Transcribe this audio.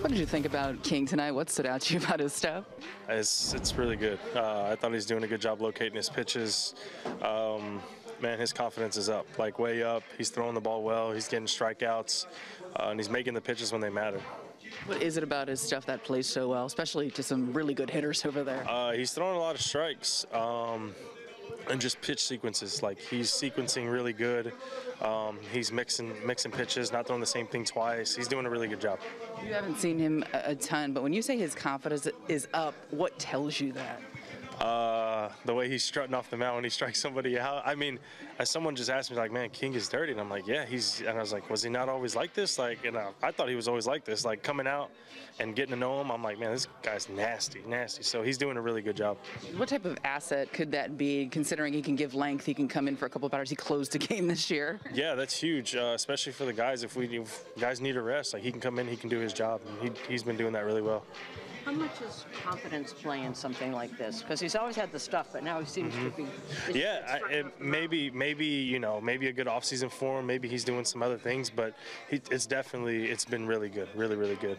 What did you think about King tonight? What stood out to you about his stuff? It's it's really good. Uh, I thought he's doing a good job locating his pitches. Um, man, his confidence is up, like way up. He's throwing the ball well. He's getting strikeouts, uh, and he's making the pitches when they matter. What is it about his stuff that plays so well, especially to some really good hitters over there? Uh, he's throwing a lot of strikes. Um, and just pitch sequences. Like he's sequencing really good. Um, he's mixing mixing pitches, not throwing the same thing twice. He's doing a really good job. You haven't seen him a, ton, but when you say his confidence is up, what tells you that? Uh, the way he's strutting off the mound when he strikes somebody out. I mean, as someone just asked me, like, man, King is dirty. And I'm like, yeah, he's, and I was like, was he not always like this? Like, and uh, I thought he was always like this. Like, coming out and getting to know him, I'm like, man, this guy's nasty, nasty. So he's doing a really good job. What type of asset could that be, considering he can give length, he can come in for a couple of batters, he closed a game this year? Yeah, that's huge, uh, especially for the guys. If we if guys need a rest, like, he can come in, he can do his job. And he, he's been doing that really well. How much is confidence play in something like this? Because he's always had the stuff, but now he seems mm-hmm. to be. Yeah, I, it, maybe, maybe you know, maybe a good offseason for him. Maybe he's doing some other things, but he, it's definitely it's been really good, really, really good.